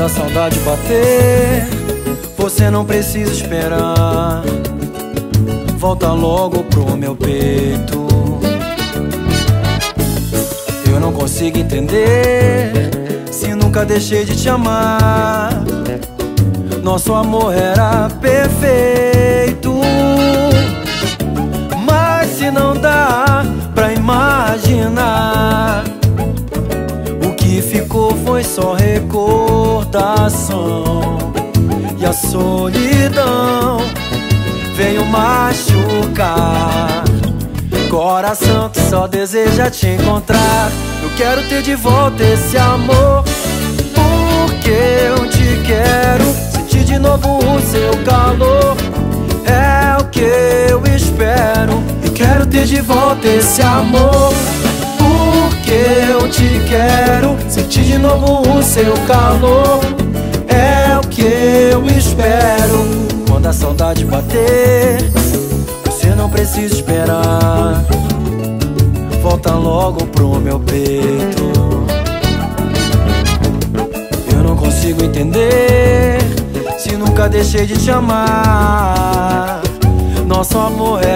Quando a saudade bater, você não precisa esperar. Volta logo pro meu peito. Eu não consigo entender se nunca deixei de te amar. Nosso amor era perfeito. E a solidão veio machucar. Coração que só deseja te encontrar. Eu quero ter de volta esse amor. Porque eu te quero de novo o seu calor É o que eu espero E quero ter de volta esse amor Porque eu te quero Sentir de novo o seu calor que eu espero. Quando a saudade bater Você não precisa esperar. Volta logo pro meu peito. Eu não consigo entender se nunca deixei de te amar. Nosso amor era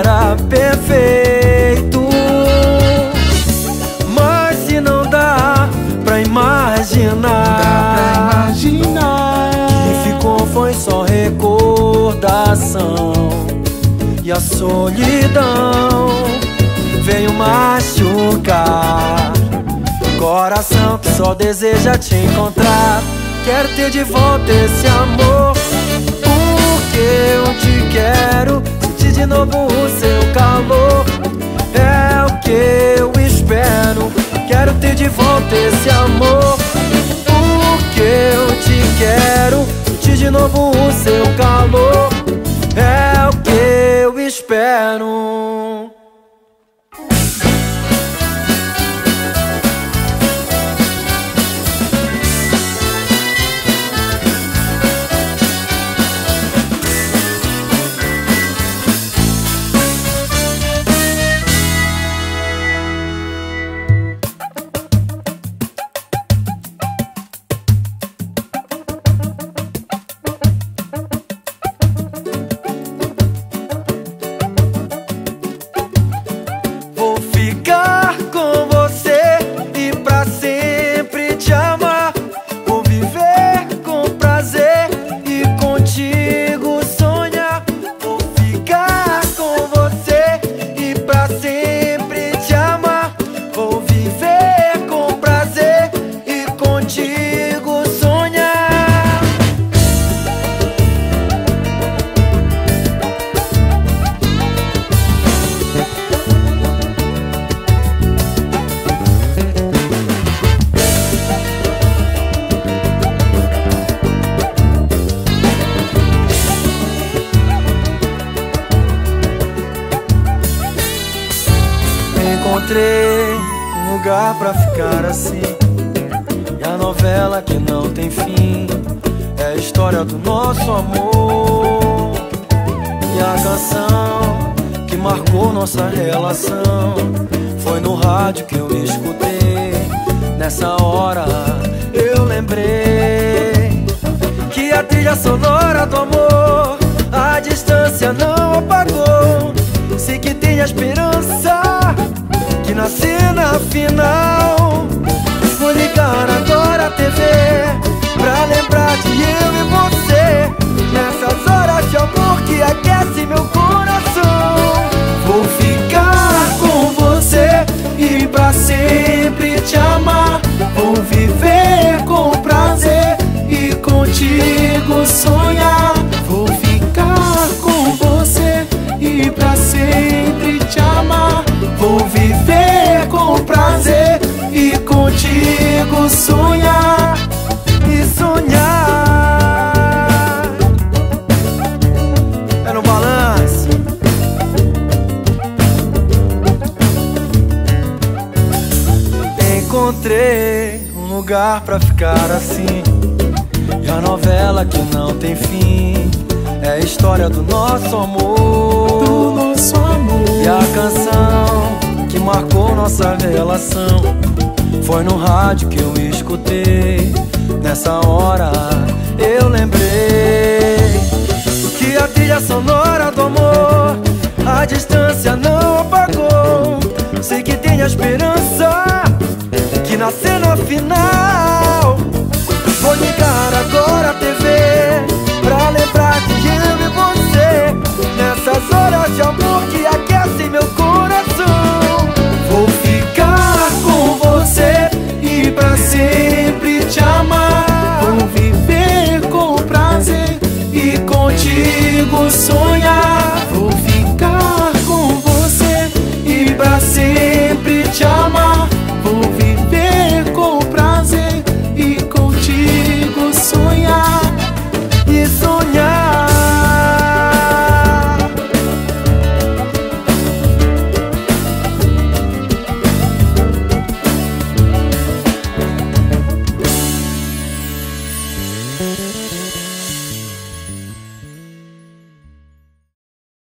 foi só recordação. E a solidão veio machucar. Coração que só deseja te encontrar. Quero ter de volta esse amor Porque eu te quero Sentir de novo o seu calor É o que eu espero Quero ter de volta esse amor Porque eu te quero de novo o seu calor. É o que eu espero encontrei um lugar pra ficar assim. E a novela que não tem fim é a história do nosso amor. E a canção que marcou nossa relação foi no rádio que eu escutei. Nessa hora eu lembrei que a trilha sonora do amor a distância não apagou. Sei que tem esperança na cena final. Vou ligar agora a TV Pra lembrar de eu e você Nessas horas de amor que aquece meu coração contigo sonhar e sonhar. É no balanço. Encontrei um lugar pra ficar assim. E a novela que não tem fim é a história do nosso amor. Do nosso amor. E a canção que marcou nossa relação foi no rádio que eu escutei. nessa hora eu lembrei que a trilha sonora do amor a distância não apagou. Sei que tem esperança que na cena final